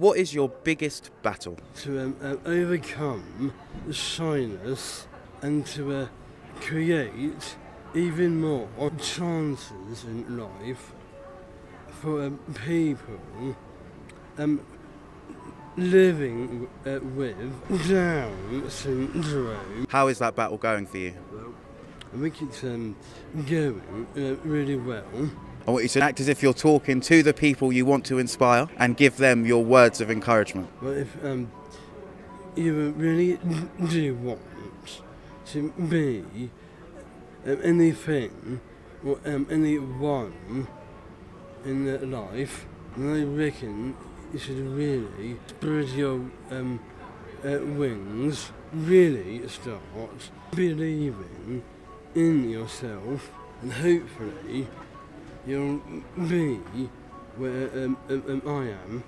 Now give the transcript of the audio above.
What is your biggest battle? to um, uh, overcome shyness and to uh, create even more chances in life for um, people um, living uh, with Down syndrome. How is that battle going for you? I think it's um, going uh, really well. I want you to act as if you're talking to the people you want to inspire and give them your words of encouragement. But if um, you really do want to be um, anything or um, anyone in their life, then I reckon you should really spread your um, uh, wings, really start believing in yourself, and hopefully you'll be where um, um, um, I am